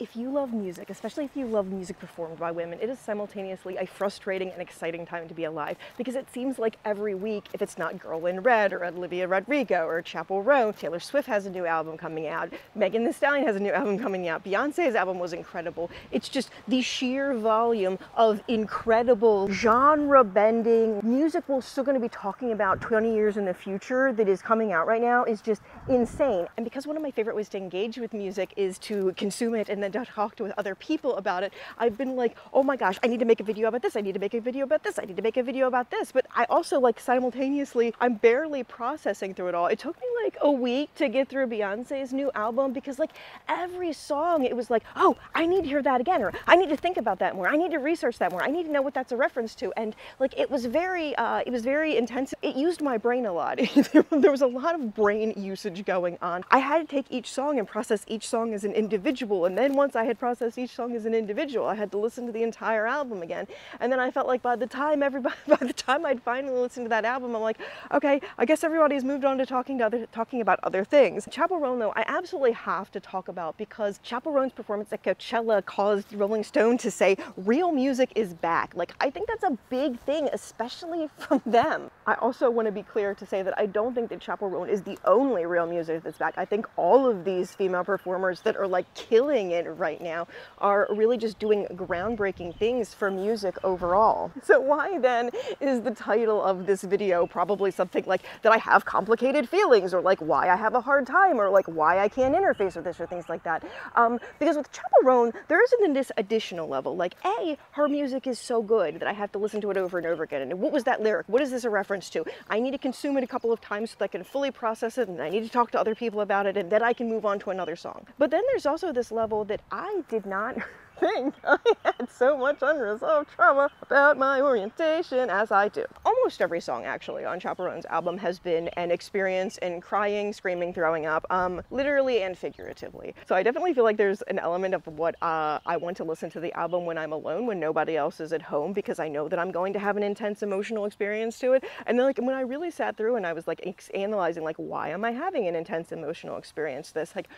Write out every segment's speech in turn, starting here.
if you love music, especially if you love music performed by women, it is simultaneously a frustrating and exciting time to be alive because it seems like every week, if it's not Girl in Red or Olivia Rodrigo or Chappell Roan, Taylor Swift has a new album coming out, Megan Thee Stallion has a new album coming out, Beyonce's album was incredible. It's just the sheer volume of incredible genre bending music we're still going to be talking about 20 years in the future that is coming out right now is just insane. And because one of my favorite ways to engage with music is to consume it and then to talk to other people about it, I've been like, oh my gosh, I need to make a video about this, I need to make a video about this, I need to make a video about this. But I also like simultaneously, I'm barely processing through it all. It took me like a week to get through Beyonce's new album because like every song, it was like, oh, I need to hear that again, or I need to think about that more, I need to research that more, I need to know what that's a reference to. And like it was very, uh, it was very intense. It used my brain a lot. there was a lot of brain usage going on. I had to take each song and process each song as an individual. And then once I had processed each song as an individual, I had to listen to the entire album again. And then I felt like by the time everybody, by the time I'd finally listened to that album, I'm like, okay, I guess everybody's moved on to talking to other, talking about other things. Chappell Roan, though, I absolutely have to talk about because Chappell Roan's performance at Coachella caused Rolling Stone to say real music is back. Like, I think that's a big thing, especially from them. I also want to be clear to say that I don't think that Chappell Roan is the only real music that's back. I think all of these female performers that are like killing it right now are really just doing groundbreaking things for music overall. So why then is the title of this video probably something like that I have complicated feelings or like why I have a hard time or like why I can't interface with this or things like that. Um, because with Chappell Roan, there isn't this additional level. Like A, her music is so good that I have to listen to it over and over again. And what was that lyric? What is this a reference to? I need to consume it a couple of times so that I can fully process it and I need to talk to other people about it and then I can move on to another song. But then there's also this level that I did not think I had so much unresolved trauma about my orientation as I do. Almost every song actually on Chappell Roan's album has been an experience in crying, screaming, throwing up, um, literally and figuratively. So I definitely feel like there's an element of what uh, I want to listen to the album when I'm alone, when nobody else is at home, because I know that I'm going to have an intense emotional experience to it. And then like when I really sat through and I was like analyzing like why am I having an intense emotional experience this like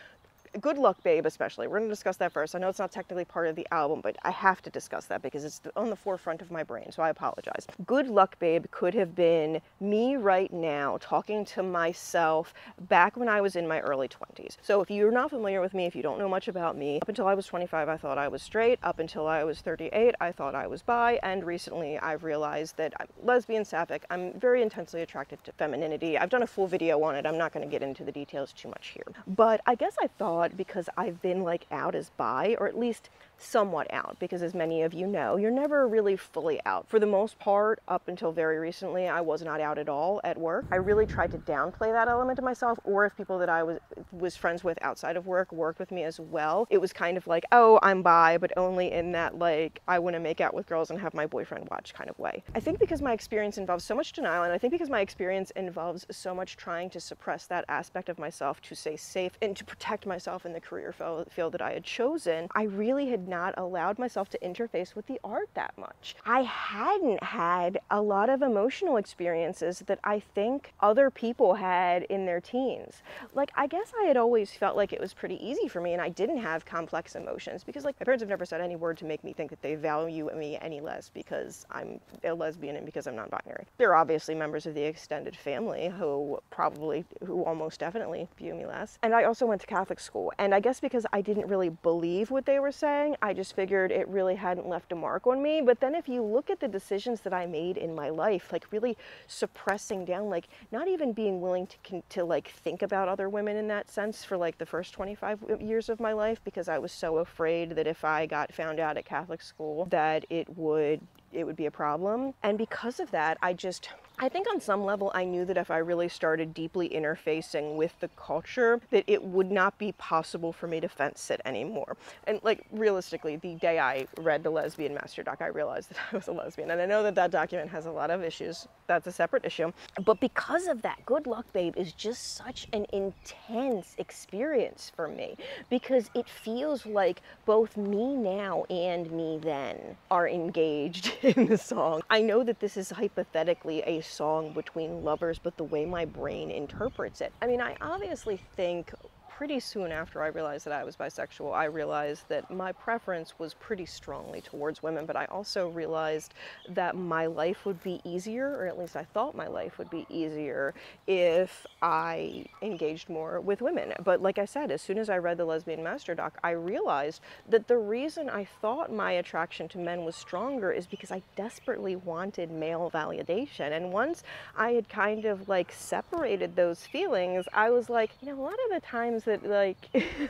Good Luck Babe, especially. We're going to discuss that first. I know it's not technically part of the album, but I have to discuss that because it's on the forefront of my brain, so I apologize. Good Luck Babe could have been me right now talking to myself back when I was in my early 20s. So if you're not familiar with me, if you don't know much about me, up until I was 25, I thought I was straight. Up until I was 38, I thought I was bi. And recently, I've realized that I'm lesbian, sapphic. I'm very intensely attracted to femininity. I've done a full video on it. I'm not going to get into the details too much here. But I guess I thought because I've been like out as bi, or at least somewhat out because as many of you know, you're never really fully out. For the most part, up until very recently, I was not out at all at work. I really tried to downplay that element of myself or if people that I was was friends with outside of work worked with me as well, it was kind of like, "Oh, I'm bi, but only in that like I want to make out with girls and have my boyfriend watch kind of way." I think because my experience involves so much denial and I think because my experience involves so much trying to suppress that aspect of myself to stay safe and to protect myself in the career field that I had chosen, I really had not allowed myself to interface with the art that much. I hadn't had a lot of emotional experiences that I think other people had in their teens. Like, I guess I had always felt like it was pretty easy for me and I didn't have complex emotions because, like, my parents have never said any word to make me think that they value me any less because I'm a lesbian and because I'm non binary. They're obviously members of the extended family who probably, who almost definitely view me less. And I also went to Catholic school. And I guess because I didn't really believe what they were saying, I just figured it really hadn't left a mark on me. But then if you look at the decisions that I made in my life, like really suppressing down, like not even being willing to, to like think about other women in that sense for like the first 25 years of my life because I was so afraid that if I got found out at Catholic school that it would it would be a problem. And because of that, I just I think on some level I knew that if I really started deeply interfacing with the culture that it would not be possible for me to fence sit anymore. And like realistically, the day I read the lesbian master doc, I realized that I was a lesbian. And I know that that document has a lot of issues. That's a separate issue. But because of that, Good Luck Babe is just such an intense experience for me because it feels like both me now and me then are engaged in the song. I know that this is hypothetically a song between lovers, but the way my brain interprets it. I mean, I obviously think pretty soon after I realized that I was bisexual, I realized that my preference was pretty strongly towards women, but I also realized that my life would be easier, or at least I thought my life would be easier, if I engaged more with women. But like I said, as soon as I read the Lesbian Master Doc, I realized that the reason I thought my attraction to men was stronger is because I desperately wanted male validation. And once I had kind of like separated those feelings, I was like, you know, a lot of the times that like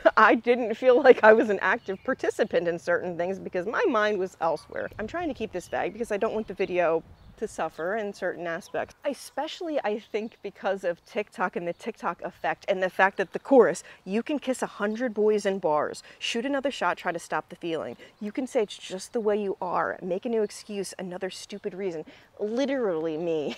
I didn't feel like I was an active participant in certain things because my mind was elsewhere. I'm trying to keep this vague because I don't want the video to suffer in certain aspects. Especially, I think, because of TikTok and the TikTok effect and the fact that the chorus, you can kiss a hundred boys in bars, shoot another shot, try to stop the feeling. You can say it's just the way you are, make a new excuse, another stupid reason. Literally me.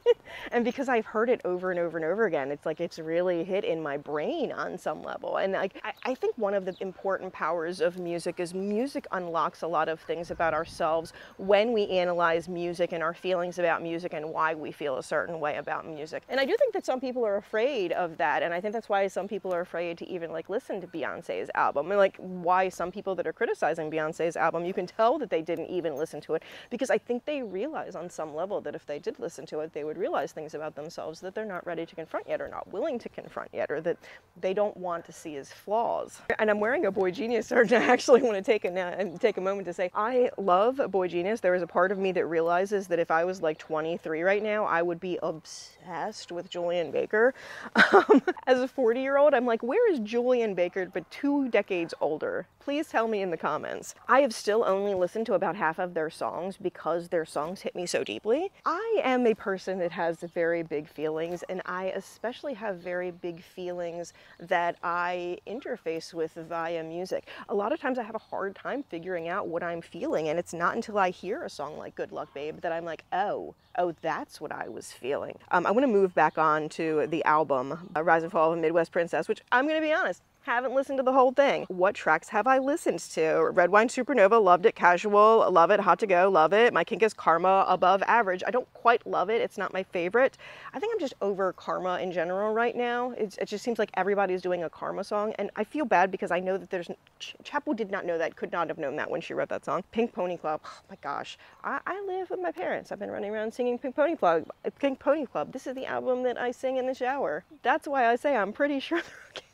and because I've heard it over and over and over again, it's like it's really hit in my brain on some level. And like I, I think one of the important powers of music is music unlocks a lot of things about ourselves when we analyze music and our feelings about music and why we feel a certain way about music. And I do think that some people are afraid of that. And I think that's why some people are afraid to even like listen to Beyonce's album. And like why some people that are criticizing Beyonce's album, you can tell that they didn't even listen to it because I think they realize on some level that if they did listen to it, they would realize things about themselves that they're not ready to confront yet or not willing to confront yet or that they don't want to see as flaws. And I'm wearing a Boy Genius shirt and I actually want to take a, take a moment to say I love Boy Genius. There is a part of me that realizes that if if I was like 23 right now, I would be obsessed with Julien Baker. Um, as a 40 year old, I'm like, where is Julien Baker but two decades older? Please tell me in the comments. I have still only listened to about half of their songs because their songs hit me so deeply. I am a person that has very big feelings, and I especially have very big feelings that I interface with via music. A lot of times I have a hard time figuring out what I'm feeling, and it's not until I hear a song like Good Luck Babe that I'm like, oh, oh, that's what I was feeling. Um, I want to move back on to the album, uh, Rise and Fall of a Midwest Princess, which I'm going to be honest, haven't listened to the whole thing. What tracks have I listened to? Red Wine Supernova, loved it. Casual, love it. Hot to Go, love it. My kink is Karma, above average. I don't quite love it. It's not my favorite. I think I'm just over Karma in general right now. It's, it just seems like everybody's doing a Karma song, and I feel bad because I know that there's. Ch- Chappell did not know that, could not have known that when she wrote that song. Pink Pony Club, oh my gosh. I, I live with my parents. I've been running around singing Pink Pony Club. Uh, Pink Pony Club. This is the album that I sing in the shower. That's why I say I'm pretty sure.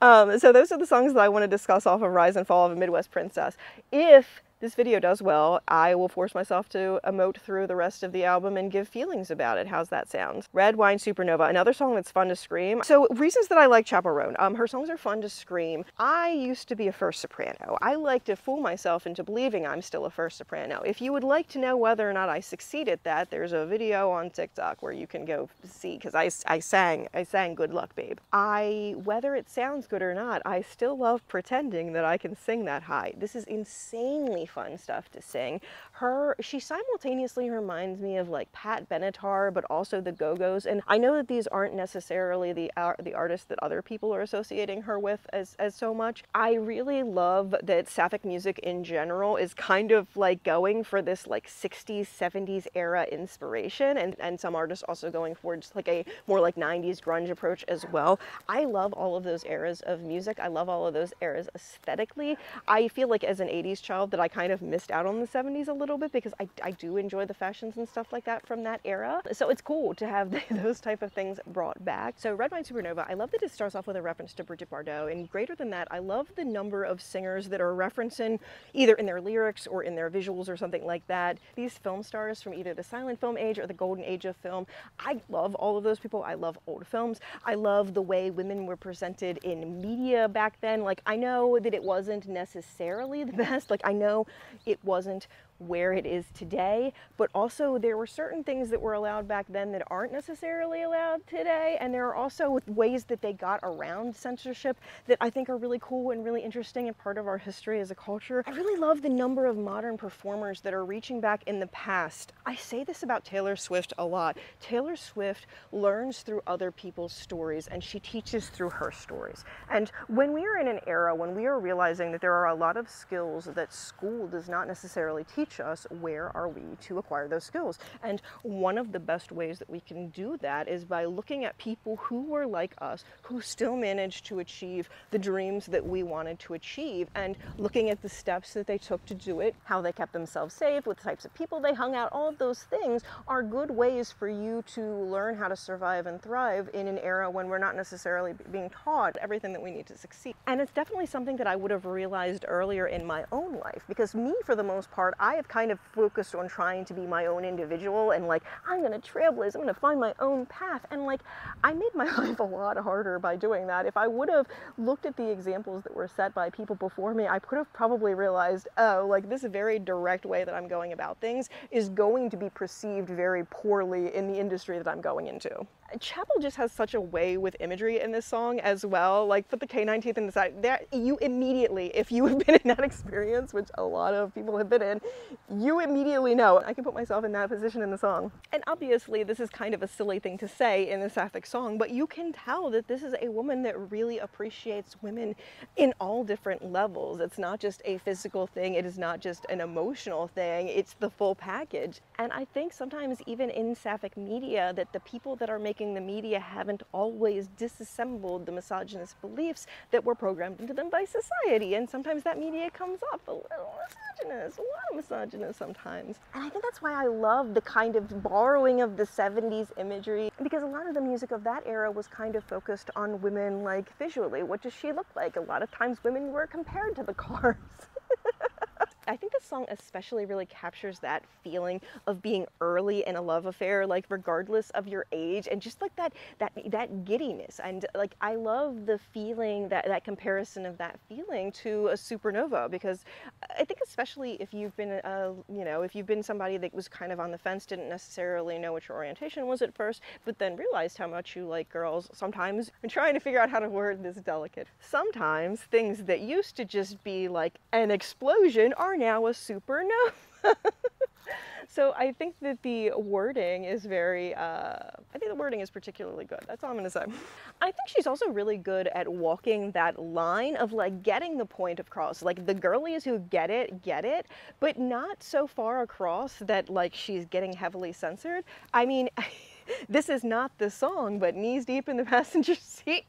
Um, so those are the songs that I want to discuss off of Rise and Fall of a Midwest Princess. If this video does well, I will force myself to emote through the rest of the album and give feelings about it. How's that sound? Red Wine Supernova, another song that's fun to scream. So reasons that I like Chappell Roan. Um, her songs are fun to scream. I used to be a first soprano. I like to fool myself into believing I'm still a first soprano. If you would like to know whether or not I succeed at that, there's a video on TikTok where you can go see, because I, I sang, I sang Good Luck Babe. I, whether it sounds good or not, I still love pretending that I can sing that high. This is insanely fun stuff to sing. Her, she simultaneously reminds me of like Pat Benatar, but also the Go-Go's. And I know that these aren't necessarily the uh, the artists that other people are associating her with as, as so much. I really love that Sapphic music in general is kind of like going for this like 60s, 70s era inspiration, and, and some artists also going towards like a more like 90s grunge approach as well. I love all of those eras of music. I love all of those eras aesthetically. I feel like as an 80s child that I kind of missed out on the 70s a little bit because I, I do enjoy the fashions and stuff like that from that era. So it's cool to have those type of things brought back. So Red Wine Supernova, I love that it starts off with a reference to Brigitte Bardot. And greater than that, I love the number of singers that are referencing either in their lyrics or in their visuals or something like that. These film stars from either the silent film age or the golden age of film. I love all of those people. I love old films. I love the way women were presented in media back then. Like I know that it wasn't necessarily the best. Like I know it wasn't where it is today, but also there were certain things that were allowed back then that aren't necessarily allowed today, and there are also ways that they got around censorship that I think are really cool and really interesting and part of our history as a culture. I really love the number of modern performers that are reaching back in the past. I say this about Taylor Swift a lot. Taylor Swift learns through other people's stories and she teaches through her stories. And when we are in an era when we are realizing that there are a lot of skills that school does not necessarily teach teach us where are we to acquire those skills. And one of the best ways that we can do that is by looking at people who were like us, who still managed to achieve the dreams that we wanted to achieve, and looking at the steps that they took to do it, how they kept themselves safe, what types of people they hung out, all of those things are good ways for you to learn how to survive and thrive in an era when we're not necessarily being taught everything that we need to succeed. And it's definitely something that I would have realized earlier in my own life because me, for the most part, I have kind of focused on trying to be my own individual and like, I'm gonna trailblaze, I'm gonna find my own path. And like, I made my life a lot harder by doing that. If I would have looked at the examples that were set by people before me, I could have probably realized, oh, like this very direct way that I'm going about things is going to be perceived very poorly in the industry that I'm going into. Chappell just has such a way with imagery in this song as well. Like put the K19th in the side. That you immediately, if you have been in that experience, which a lot of people have been in, you immediately know. I can put myself in that position in the song. And obviously, this is kind of a silly thing to say in the Sapphic song, but you can tell that this is a woman that really appreciates women in all different levels. It's not just a physical thing. It is not just an emotional thing. It's the full package. And I think sometimes even in Sapphic media, that the people that are making making the media haven't always disassembled the misogynist beliefs that were programmed into them by society. And sometimes that media comes off a little misogynist, a lot of misogynist sometimes. And I think that's why I love the kind of borrowing of the 70s imagery because a lot of the music of that era was kind of focused on women like visually. What does she look like? A lot of times women were compared to the cars. I think this song especially really captures that feeling of being early in a love affair, like regardless of your age, and just like that that that giddiness. And like I love the feeling that that comparison of that feeling to a supernova because I think especially if you've been uh, you know if you've been somebody that was kind of on the fence, didn't necessarily know what your orientation was at first, but then realized how much you like girls. Sometimes I'm trying to figure out how to word this delicate. Sometimes things that used to just be like an explosion are now a supernova. so I think that the wording is very, uh, I think the wording is particularly good. That's all I'm gonna say. I think she's also really good at walking that line of like getting the point across. Like the girlies who get it, get it, but not so far across that like she's getting heavily censored. I mean, this is not the song, but knees deep in the passenger seat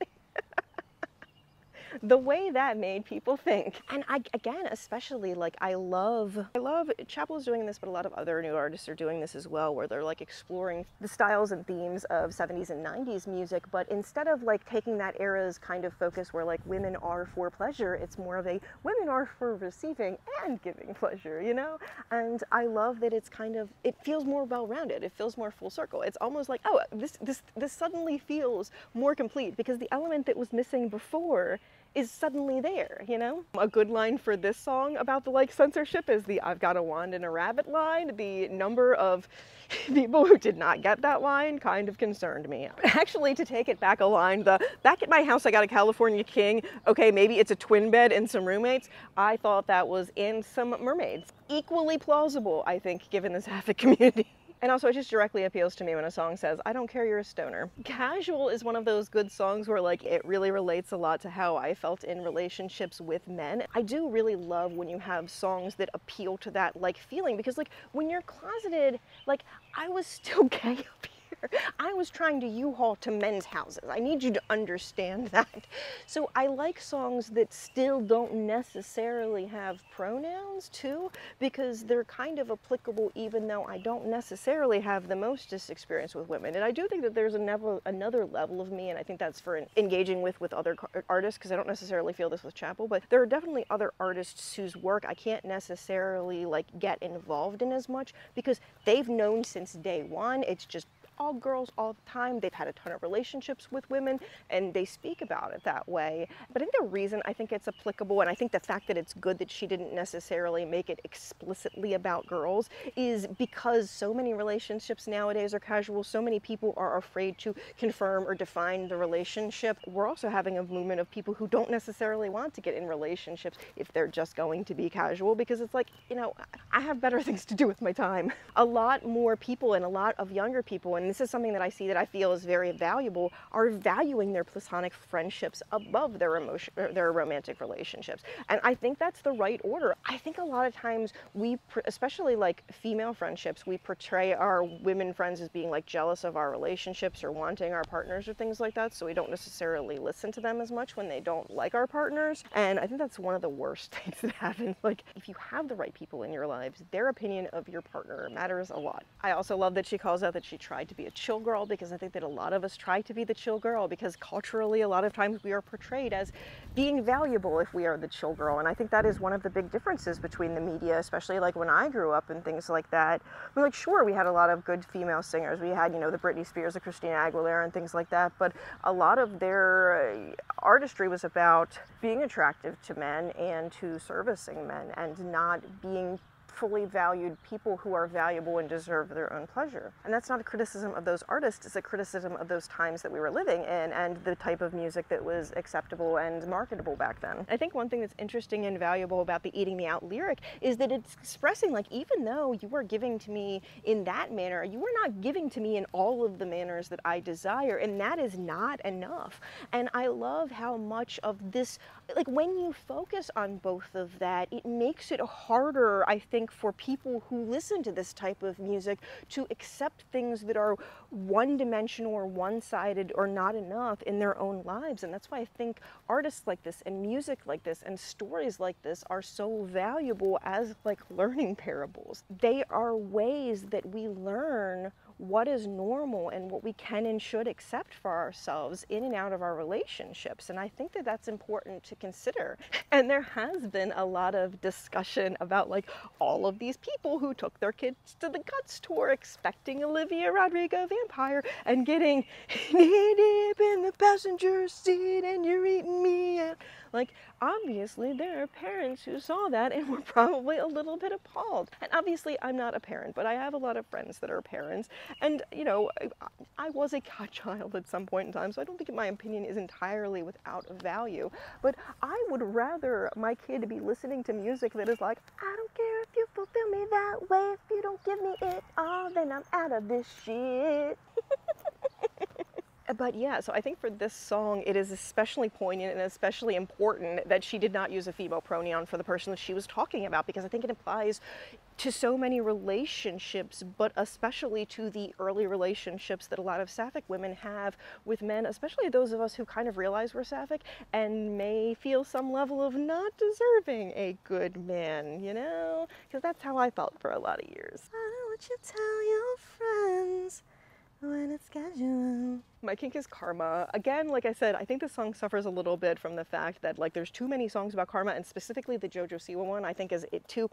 the way that made people think. And I, again, especially like I love, I love Chappell's doing this, but a lot of other new artists are doing this as well, where they're like exploring the styles and themes of 70s and 90s music, but instead of like taking that era's kind of focus where like women are for pleasure, it's more of a women are for receiving and giving pleasure, you know? And I love that it's kind of, it feels more well-rounded. It feels more full circle. It's almost like, oh, this, this, this suddenly feels more complete because the element that was missing before is suddenly there, you know? A good line for this song about the like censorship is the I've got a wand and a rabbit line. The number of people who did not get that line kind of concerned me. Actually, to take it back a line, the back at my house I got a California King. Okay, maybe it's a twin bed and some roommates. I thought that was in some mermaids. Equally plausible, I think, given the Sapphic community. And also, it just directly appeals to me when a song says, I don't care you're a stoner. Casual is one of those good songs where, like, it really relates a lot to how I felt in relationships with men. I do really love when you have songs that appeal to that, like, feeling because, like, when you're closeted, like, I was still gay I was trying to U-Haul to men's houses. I need you to understand that. So I like songs that still don't necessarily have pronouns too, because they're kind of applicable even though I don't necessarily have the mostest experience with women. And I do think that there's another, another level of me, and I think that's for engaging with, with other artists, because I don't necessarily feel this with Chappell, but there are definitely other artists whose work I can't necessarily like get involved in as much because they've known since day one. It's just all girls all the time. They've had a ton of relationships with women and they speak about it that way. But I think the reason I think it's applicable and I think the fact that it's good that she didn't necessarily make it explicitly about girls is because so many relationships nowadays are casual. So many people are afraid to confirm or define the relationship. We're also having a movement of people who don't necessarily want to get in relationships if they're just going to be casual because it's like, you know, I have better things to do with my time. A lot more people and a lot of younger people and and this is something that I see that I feel is very valuable, are valuing their platonic friendships above their emotion, er, their romantic relationships. And I think that's the right order. I think a lot of times we, especially like female friendships, we portray our women friends as being like jealous of our relationships or wanting our partners or things like that. So we don't necessarily listen to them as much when they don't like our partners. And I think that's one of the worst things that happens. Like if you have the right people in your lives, their opinion of your partner matters a lot. I also love that she calls out that she tried to be a chill girl because I think that a lot of us try to be the chill girl because culturally a lot of times we are portrayed as being valuable if we are the chill girl. And I think that is one of the big differences between the media, especially like when I grew up and things like that. I mean, like, sure, we had a lot of good female singers. We had, you know, the Britney Spears, the Christina Aguilera, and things like that. But a lot of their uh, artistry was about being attractive to men and to servicing men and not being fully valued people who are valuable and deserve their own pleasure. And that's not a criticism of those artists, it's a criticism of those times that we were living in and the type of music that was acceptable and marketable back then. I think one thing that's interesting and valuable about the Eating Me Out lyric is that it's expressing like even though you are giving to me in that manner, you are not giving to me in all of the manners that I desire and that is not enough. And I love how much of this like when you focus on both of that, it makes it harder, I think, for people who listen to this type of music to accept things that are one dimensional or one sided or not enough in their own lives. And that's why I think artists like this and music like this and stories like this are so valuable as like learning parables. They are ways that we learn what is normal and what we can and should accept for ourselves in and out of our relationships. And I think that that's important to consider. And there has been a lot of discussion about like all of these people who took their kids to the Guts tour expecting Olivia Rodrigo vampire and getting passenger seat and you're eating me out. Like, obviously, there are parents who saw that and were probably a little bit appalled. And obviously, I'm not a parent, but I have a lot of friends that are parents. And, you know, I was a child at some point in time, so I don't think my opinion is entirely without value. But I would rather my kid be listening to music that is like, I don't care if you fulfill me that way. If you don't give me it all, then I'm out of this shit. Uh, but yeah, so I think for this song, it is especially poignant and especially important that she did not use a female pronoun for the person that she was talking about because I think it applies to so many relationships, but especially to the early relationships that a lot of sapphic women have with men, especially those of us who kind of realize we're sapphic and may feel some level of not deserving a good man, you know? Because that's how I felt for a lot of years. I don't you tell your friends when it's casual. My kink is karma. Again, like I said, I think this song suffers a little bit from the fact that like there's too many songs about karma and specifically the Jojo Siwa one I think is it too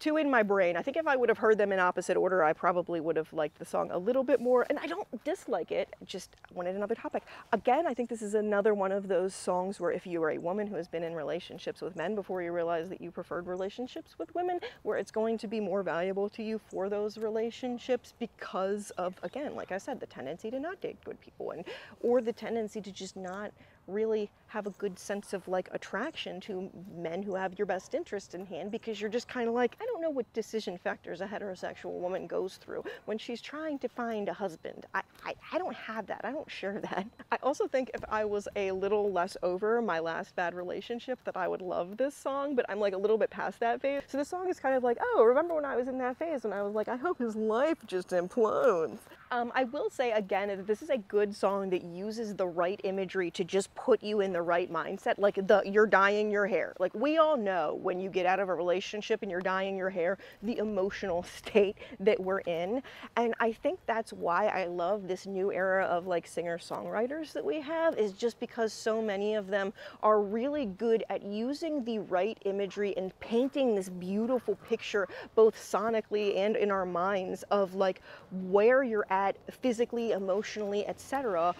two in my brain. I think if I would have heard them in opposite order, I probably would have liked the song a little bit more. And I don't dislike it, just wanted another topic. Again, I think this is another one of those songs where if you are a woman who has been in relationships with men before you realize that you preferred relationships with women, where it's going to be more valuable to you for those relationships because of, again, like I said, the tendency to not date good people and or the tendency to just not really have a good sense of like attraction to men who have your best interest in hand because you're just kind of like, I don't know what decision factors a heterosexual woman goes through when she's trying to find a husband. I, I, I don't have that. I don't share that. I also think if I was a little less over my last bad relationship that I would love this song, but I'm like a little bit past that phase. So this song is kind of like, oh, remember when I was in that phase and I was like, I hope his life just implodes. Um, I will say again that this is a good song that uses the right imagery to just put you in the right mindset. Like the you're dyeing your hair. Like we all know when you get out of a relationship and you're dyeing your hair, the emotional state that we're in. And I think that's why I love this new era of like singer-songwriters that we have is just because so many of them are really good at using the right imagery and painting this beautiful picture both sonically and in our minds of like where you're at at physically, emotionally, etc.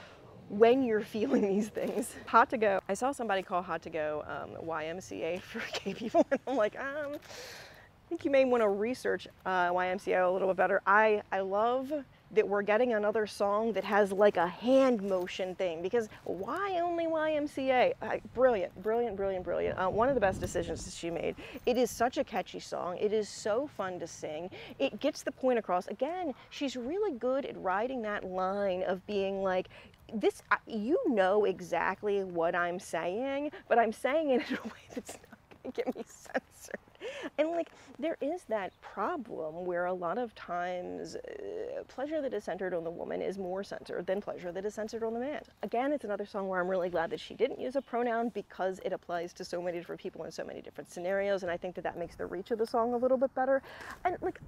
when you're feeling these things. Hot to go. I saw somebody call Hot to Go um, YMCA for gay people, and I'm like, um, I think you may want to research uh, YMCA a little bit better. I, I love that we're getting another song that has like a hand motion thing because why only YMCA? Brilliant, brilliant, brilliant, brilliant. Uh, one of the best decisions that she made. It is such a catchy song. It is so fun to sing. It gets the point across. Again, she's really good at riding that line of being like, this, you know exactly what I'm saying, but I'm saying it in a way that's not going to get me censored. And like, there is that problem where a lot of times uh, pleasure that is centered on the woman is more centered than pleasure that is centered on the man. Again, it's another song where I'm really glad that she didn't use a pronoun because it applies to so many different people in so many different scenarios. And I think that that makes the reach of the song a little bit better. And like,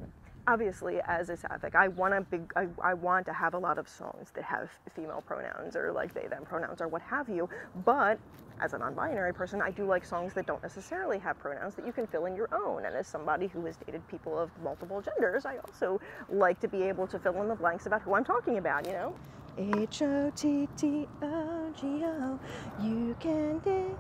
obviously as a sapphic i want to big I, I, want to have a lot of songs that have female pronouns or like they them pronouns or what have you. But as a non-binary person i do like songs that don't necessarily have pronouns that you can fill in your own. And as somebody who has dated people of multiple genders i also like to be able to fill in the blanks about who i'm talking about you know H O T T O G O. You can go.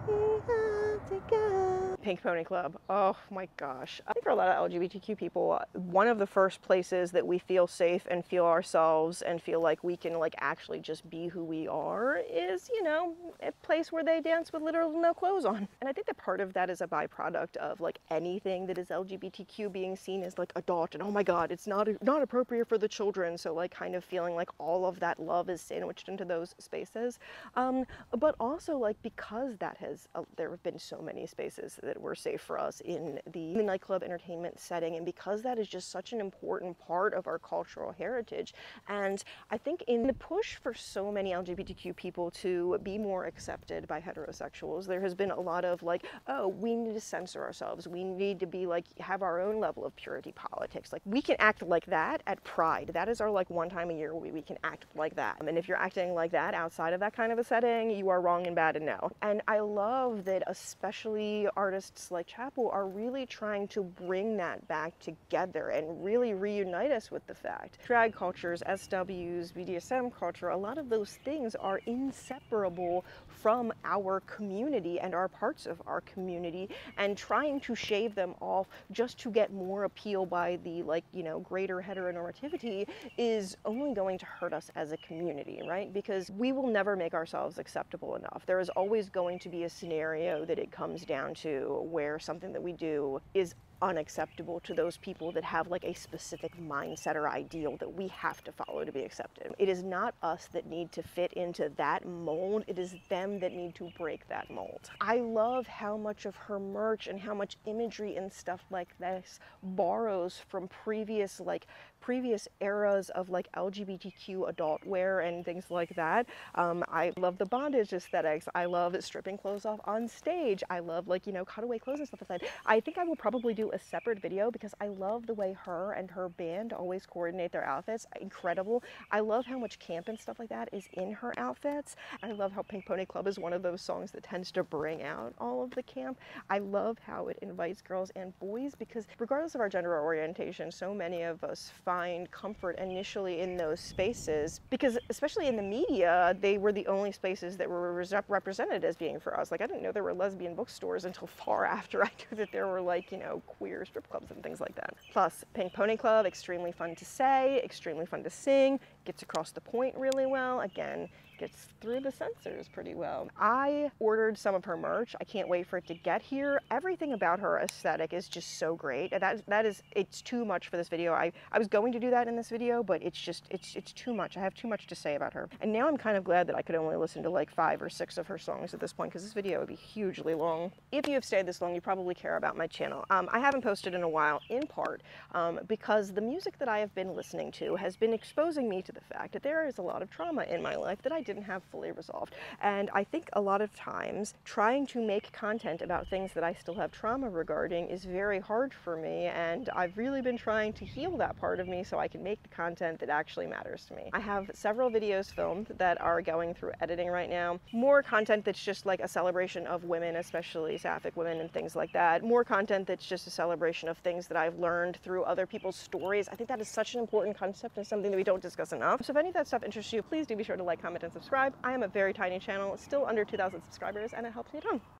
Pink Pony Club. Oh my gosh. I think for a lot of LGBTQ people, one of the first places that we feel safe and feel ourselves and feel like we can like actually just be who we are is, you know, a place where they dance with literally no clothes on. And I think that part of that is a byproduct of like anything that is LGBTQ being seen as like adult and oh my god, it's not not appropriate for the children. So like kind of feeling like all of that love is sandwiched into those spaces. Um, but also like because that has, uh, there have been so many spaces that were safe for us in the, the nightclub entertainment setting. And because that is just such an important part of our cultural heritage. And I think in the push for so many LGBTQ people to be more accepted by heterosexuals, there has been a lot of like, oh, we need to censor ourselves. We need to be like, have our own level of purity politics. Like we can act like that at Pride. That is our like one time a year where we can act like that. And if you're acting like that outside of that kind of a setting, you are wrong and bad and no. And I love that especially artists like Chappell are really trying to bring that back together and really reunite us with the fact. Drag cultures, SWs, BDSM culture, a lot of those things are inseparable from our community and are parts of our community and trying to shave them off just to get more appeal by the like, you know, greater heteronormativity is only going to hurt us as a community, right? Because we will never make ourselves acceptable enough. There is always going to be a scenario that it comes down to where something that we do is unacceptable to those people that have like a specific mindset or ideal that we have to follow to be accepted. It is not us that need to fit into that mold, it is them that need to break that mold. I love how much of her merch and how much imagery and stuff like this borrows from previous like previous eras of like LGBTQ adult wear and things like that. Um, I love the bondage aesthetics. I love stripping clothes off on stage. I love like, you know, cutaway clothes and stuff like that. I think I will probably do a separate video because I love the way her and her band always coordinate their outfits. Incredible. I love how much camp and stuff like that is in her outfits. I love how Pink Pony Club is one of those songs that tends to bring out all of the camp. I love how it invites girls and boys because regardless of our gender orientation, so many of us find comfort initially in those spaces because especially in the media, they were the only spaces that were represented as being for us. Like I didn't know there were lesbian bookstores until far after I knew that there were like, you know, queer strip clubs and things like that. Plus, Pink Pony Club, extremely fun to say, extremely fun to sing, gets across the point really well. Again, gets through the sensors pretty well. I ordered some of her merch. I can't wait for it to get here. Everything about her aesthetic is just so great. That, that is, it's too much for this video. I, I was going to do that in this video, but it's just, it's, it's too much. I have too much to say about her. And now I'm kind of glad that I could only listen to like five or six of her songs at this point, because this video would be hugely long. If you have stayed this long, you probably care about my channel. Um, I haven't posted in a while, in part, um, because the music that I have been listening to has been exposing me to the fact that there is a lot of trauma in my life that I didn't have fully resolved. And I think a lot of times trying to make content about things that I still have trauma regarding is very hard for me. And I've really been trying to heal that part of me so I can make the content that actually matters to me. I have several videos filmed that are going through editing right now. More content that's just like a celebration of women, especially sapphic women and things like that. More content that's just a celebration of things that I've learned through other people's stories. I think that is such an important concept and something that we don't discuss enough. So if any of that stuff interests you, please do be sure to like, comment, and subscribe. I am a very tiny channel, still under 2,000 subscribers, and it helps me a ton.